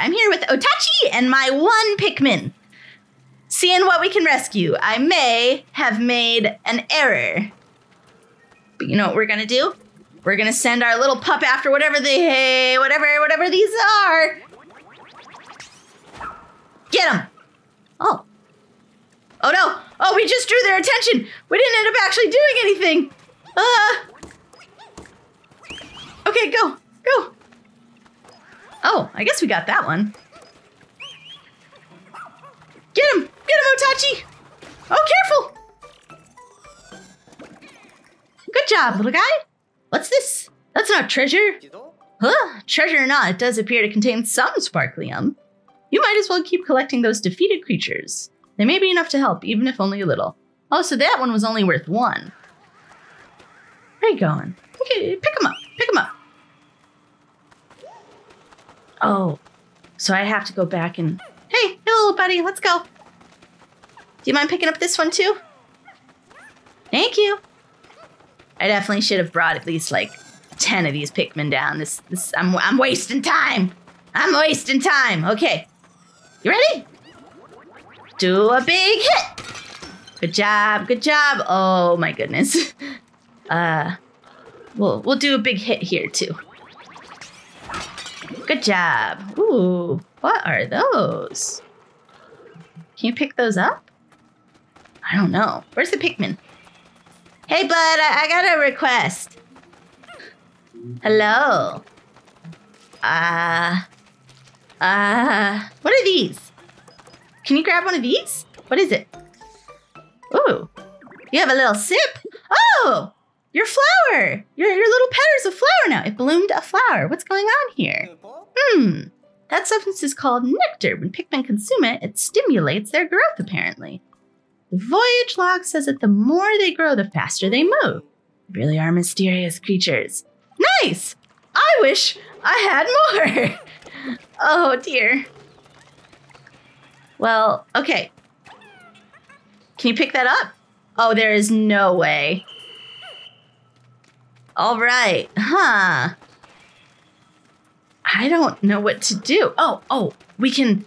I'm here with Oatchi and my one Pikmin. Seeing what we can rescue. I may have made an error. But you know what we're gonna do? We're gonna send our little pup after whatever they, hey, whatever, whatever these are. Get them! Oh. Oh no! Oh, we just drew their attention! We didn't end up actually doing anything! Uh. Okay, go, go. Oh, I guess we got that one. Get him! Get him, Oatchi! Oh, careful! Good job, little guy. What's this? That's not treasure. Huh, treasure or not, it does appear to contain some sparklium. You might as well keep collecting those defeated creatures. They may be enough to help, even if only a little. Oh, so that one was only worth one. Where are you going? Okay, pick him up. Oh, so I have to go back and. Hey, hello, buddy. Let's go. Do you mind picking up this one too? Thank you. I definitely should have brought at least like ten of these Pikmin down. This, this, I'm, I'm wasting time. I'm wasting time. Okay, you ready? Do a big hit. Good job. Good job. Oh my goodness. Uh, we'll we'll do a big hit here too. Good job. Ooh, what are those? Can you pick those up? I don't know. Where's the Pikmin? Hey, bud, I, I got a request. Hello. Uh, uh, what are these? Can you grab one of these? What is it? Ooh, you have a little sip. Oh, your flower. Your, your little petter's a flower now. It bloomed a flower. What's going on here? Hmm. That substance is called nectar. When Pikmin consume it, it stimulates their growth, apparently. The voyage log says that the more they grow, the faster they move. They really are mysterious creatures. Nice! I wish I had more. oh dear. Well, okay. Can you pick that up? Oh, there is no way. All right. Huh. I don't know what to do. Oh, oh, we can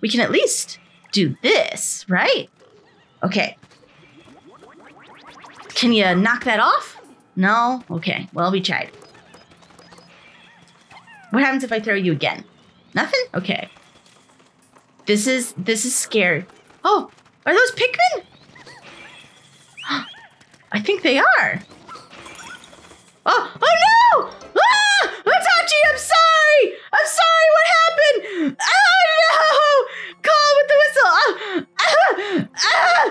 we can at least do this, right? Okay. Can you knock that off? No? Okay. Well, we tried. What happens if I throw you again? Nothing? Okay. This is this is scary. Oh, are those Pikmin? I think they are. Oh, oh no! Ah! Oatchi, I'm sorry! I'm sorry, what happened? Oh no! Call with the whistle! Ah! Ah!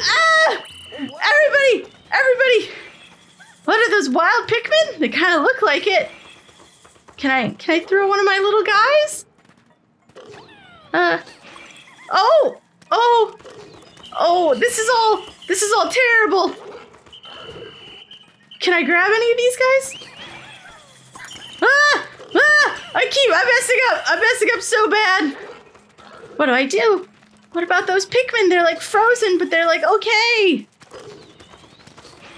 Ah! Everybody! Everybody! What are those wild Pikmin? They kind of look like it. Can I can I throw one of my little guys? Uh Oh! Oh! Oh, this is all this is all terrible. Can I grab any of these guys? Ah! Ah! I keep, I'm messing up. I'm messing up so bad. What do I do? What about those Pikmin? They're like frozen, but they're like okay.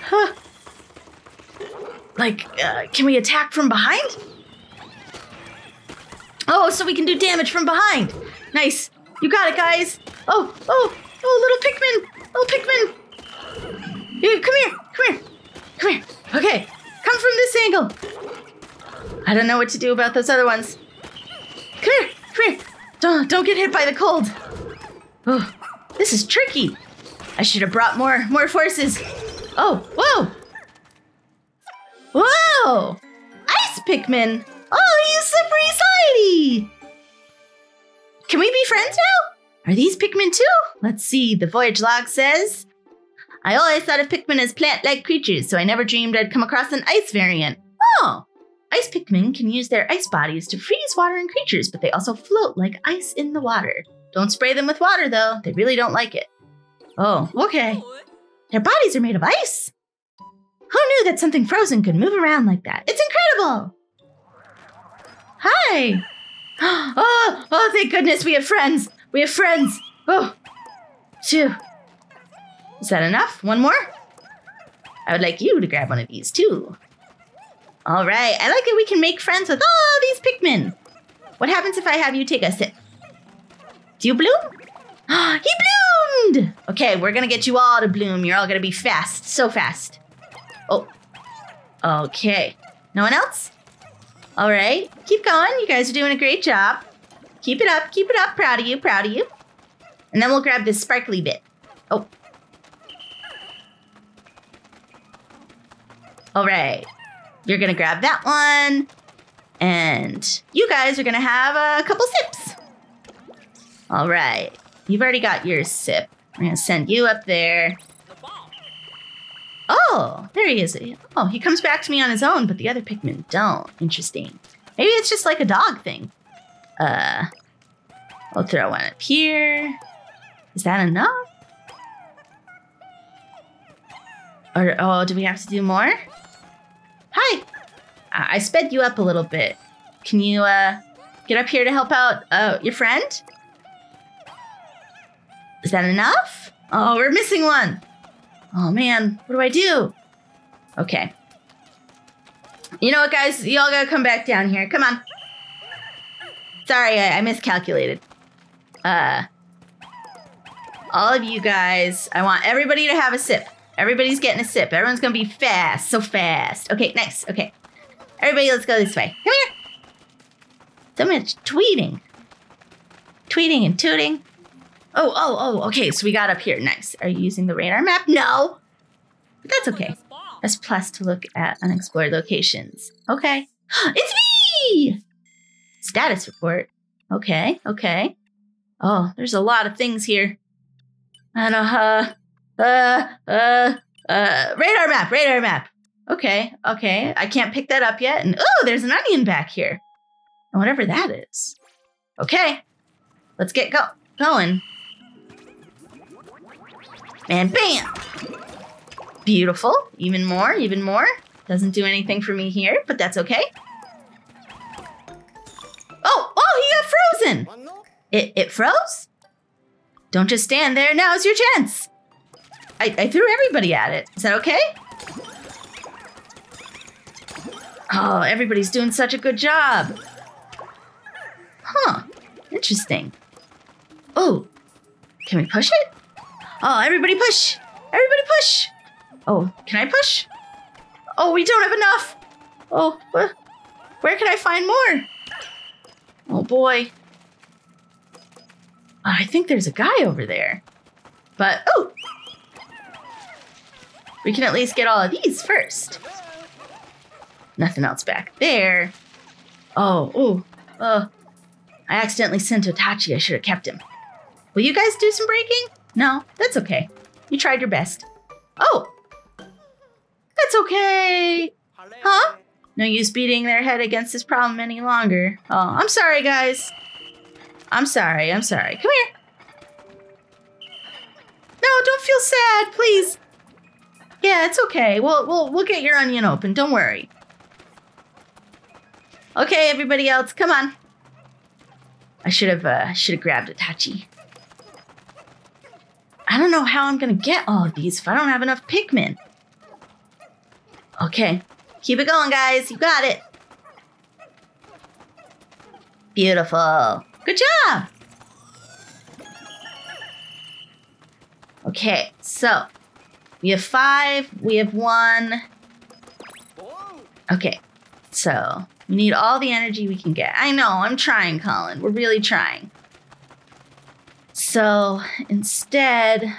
Huh. Like, uh, can we attack from behind? Oh, so we can do damage from behind. Nice. You got it, guys. Oh, oh, oh, little Pikmin. Little Pikmin. You, come here. Come here. Come here. Okay. Come from this angle. I don't know what to do about those other ones. Come here. Come here. Don't, don't get hit by the cold. Oh, this is tricky. I should have brought more more forces. Oh, whoa. Whoa! Ice Pikmin! Oh, you slippery slidey! Can we be friends now? Are these Pikmin too? Let's see. The voyage log says I always thought of Pikmin as plant like creatures, so I never dreamed I'd come across an ice variant. Oh! Ice Pikmin can use their ice bodies to freeze water and creatures, but they also float like ice in the water. Don't spray them with water, though. They really don't like it. Oh, okay. Their bodies are made of ice? Who knew that something frozen could move around like that? It's incredible! Hi! Oh, oh, thank goodness we have friends! We have friends! Oh, phew. Is that enough? One more? I would like you to grab one of these too. All right, I like it. We can make friends with all these Pikmin. What happens if I have you take a sip? Do you bloom? he bloomed! Okay, we're gonna get you all to bloom. You're all gonna be fast. So fast. Oh. Okay. No one else? All right. Keep going. You guys are doing a great job. Keep it up. Keep it up. Proud of you. Proud of you. And then we'll grab this sparkly bit. Oh. All right. You're going to grab that one. And you guys are going to have a couple sips. All right. You've already got your sip. I'm going to send you up there. Oh, there he is. Oh, he comes back to me on his own, but the other Pikmin don't. Interesting. Maybe it's just like a dog thing. Uh, I'll throw one up here. Is that enough? Or, oh, do we have to do more? Hi. I sped you up a little bit. Can you, uh, get up here to help out, uh, your friend? Is that enough? Oh, we're missing one. Oh man, what do I do? Okay. You know what, guys? Y'all gotta come back down here. Come on. Sorry, I, I miscalculated. Uh, all of you guys, I want everybody to have a sip. Everybody's getting a sip. Everyone's gonna be fast, so fast. Okay, nice. Okay. Everybody, let's go this way. Come here. So much tweeting. Tweeting and tooting. Oh, oh, oh, okay. So we got up here. Nice. Are you using the radar map? No. But that's okay. Press plus to look at unexplored locations. Okay. It's me! Status report. Okay, okay. Oh, there's a lot of things here. And uh, uh, uh, uh, radar map, radar map. Okay, okay. I can't pick that up yet. And oh, there's an onion back here. And whatever that is. Okay, let's get go going. And bam! Beautiful. Even more, even more. Doesn't do anything for me here, but that's okay. Oh, oh, he got frozen. It, it froze? Don't just stand there. Now's your chance. I, I threw everybody at it. Is that okay? Oh, everybody's doing such a good job. Huh. Interesting. Oh, can we push it? Oh, everybody push! Everybody push! Oh, can I push? Oh, we don't have enough! Oh, wh- where can I find more? Oh boy. I think there's a guy over there. But, oh! We can at least get all of these first. Nothing else back there. Oh, oh, oh. I accidentally sent Oatchi. I should have kept him. Will you guys do some breaking? No, that's okay. You tried your best. Oh! That's okay! Huh? No use beating their head against this problem any longer. Oh, I'm sorry, guys. I'm sorry, I'm sorry. Come here. No, don't feel sad, please. Yeah, it's okay. We'll we'll we'll get your onion open. Don't worry. Okay, everybody else, come on. I should have uh should have grabbed Itachi. I don't know how I'm gonna get all of these if I don't have enough Pikmin. Okay, keep it going, guys. You got it. Beautiful. Good job. Okay, so we have five, we have one. Okay, so we need all the energy we can get. I know, I'm trying, Collin. We're really trying. So instead,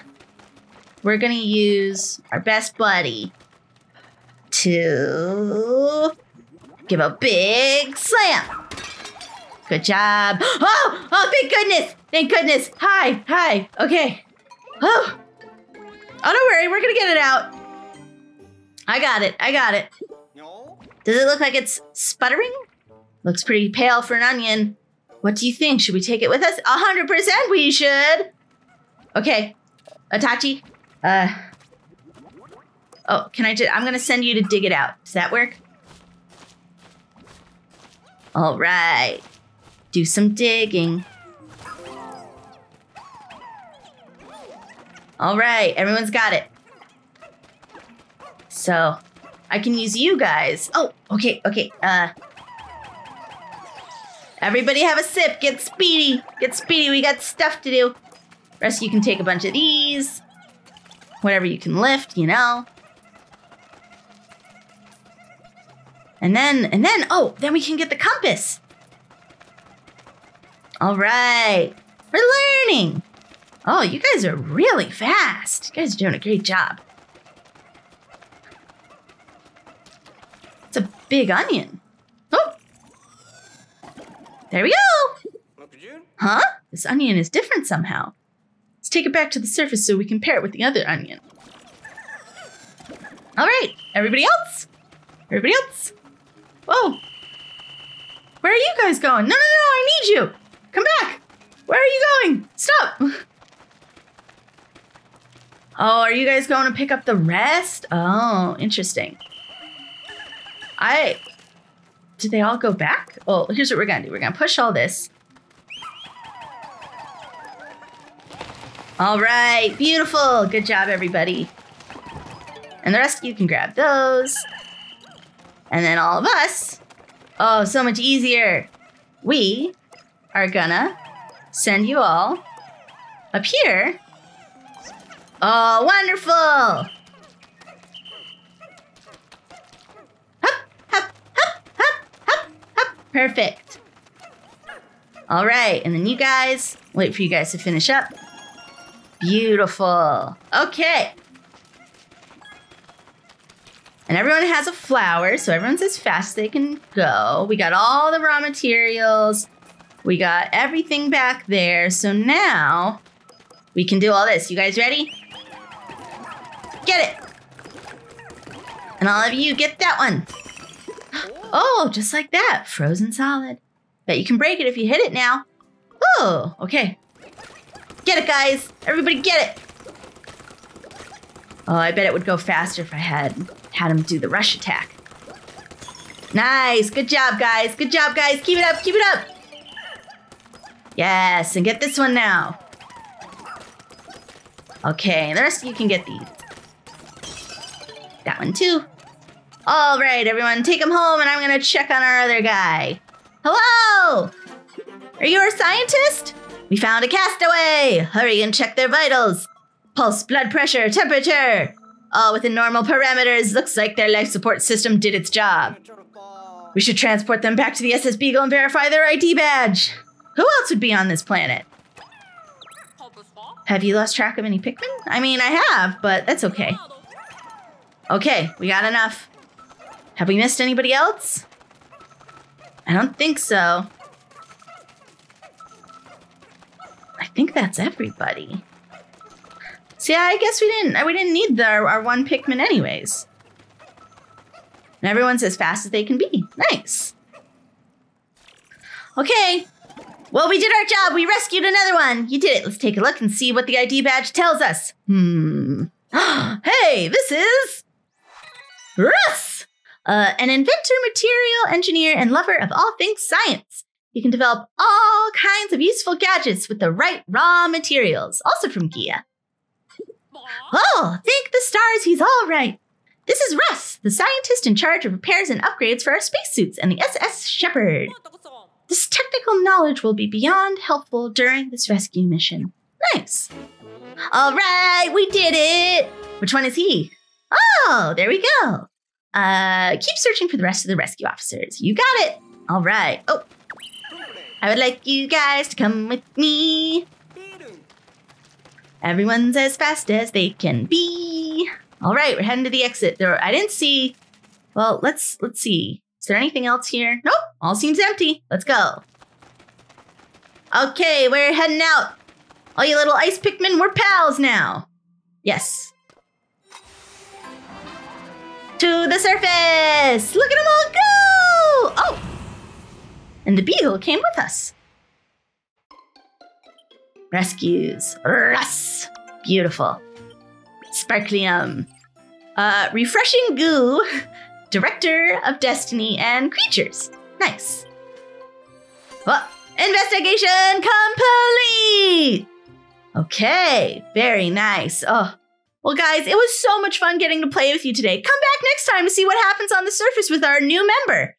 we're going to use our best buddy to give a big slam. Good job. Oh, oh, thank goodness. Thank goodness. Hi, hi. Okay. Oh, oh don't worry. We're going to get it out. I got it. I got it. Does it look like it's sputtering? Looks pretty pale for an onion. What do you think? Should we take it with us? A hundred percent we should. Okay. Itachi. Uh. Oh, can I just, I'm gonna send you to dig it out. Does that work? All right. Do some digging. All right, everyone's got it. So, I can use you guys. Oh, okay, okay. Uh, Everybody have a sip. Get speedy. Get speedy. We got stuff to do. Rest you can take a bunch of these. Whatever you can lift, you know. And then, and then, oh, then we can get the compass. All right. We're learning. Oh, you guys are really fast. You guys are doing a great job. It's a big onion. Oh. There we go. Huh? This onion is different somehow. Let's take it back to the surface so we can pair it with the other onion. All right, everybody else? Everybody else? Whoa. Where are you guys going? No, no, no, I need you. Come back. Where are you going? Stop. Oh, are you guys going to pick up the rest? Oh, interesting. I. Did they all go back? Well, here's what we're going to do we're going to push all this. All right, beautiful. Good job, everybody. And the rest of you can grab those. And then all of us. Oh, so much easier. We are gonna send you all up here. Oh, wonderful! Hup, hup, hup, hup, hup, hup. Perfect. All right, and then you guys, wait for you guys to finish up. Beautiful. Okay. And everyone has a flower, so everyone's as fast as they can go. We got all the raw materials. We got everything back there. So now we can do all this. You guys ready? Get it. And all of you get that one. Oh, just like that. Frozen solid. Bet you can break it if you hit it now. Oh, okay. Get it, guys. Everybody get it. Oh, I bet it would go faster if I had had him do the rush attack. Nice. Good job, guys. Good job, guys. Keep it up. Keep it up. Yes, and get this one now. Okay, and the rest of you can get these. That one too. All right, everyone, take him home, and I'm gonna check on our other guy. Hello! Are you our scientist? We found a castaway! Hurry and check their vitals. Pulse, blood pressure, temperature. All within normal parameters. Looks like their life support system did its job. We should transport them back to the SS Beagle and verify their ID badge. Who else would be on this planet? Have you lost track of any Pikmin? I mean, I have, but that's okay. Okay, we got enough. Have we missed anybody else? I don't think so. I think that's everybody. See, I guess we didn't we didn't need the, our one Pikmin anyways. And everyone's as fast as they can be. Nice. Okay, well, we did our job. We rescued another one. You did it. Let's take a look and see what the ID badge tells us. Hmm. hey, this is Russ, uh, an inventor, material engineer, and lover of all things science. You can develop all kinds of useful gadgets with the right raw materials, also from Gia. Oh, thank the stars, he's all right. This is Russ, the scientist in charge of repairs and upgrades for our spacesuits and the SS Shepherd. This technical knowledge will be beyond helpful during this rescue mission. Nice. All right, we did it. Which one is he? Oh, there we go. Uh, keep searching for the rest of the rescue officers. You got it. All right. Oh, I would like you guys to come with me. Everyone's as fast as they can be. All right, we're heading to the exit. There, I didn't see. Well, let's let's see. Is there anything else here? Nope, all seems empty. Let's go. Okay, we're heading out. All you little ice Pikmin, we're pals now. Yes. To the surface! Look at them all go! Oh! And the beagle came with us. Rescues. Russ! Beautiful. Sparklium. Uh, refreshing goo. Director of Destiny and Creatures. Nice. Well, investigation complete! Okay, very nice. Oh, well, guys, it was so much fun getting to play with you today. Come back next time to see what happens on the surface with our new member.